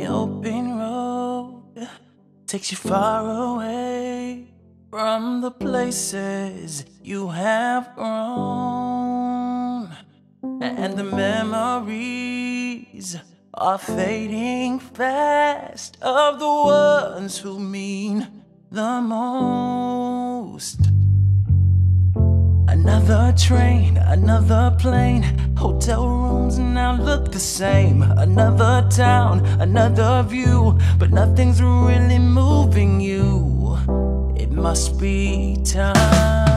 the open road takes you far away from the places you have grown, and the memories are fading fast of the ones who mean the most. Another train, another plane. Hotel rooms now look the same. Another town, another view. But nothing's really moving you. It must be time.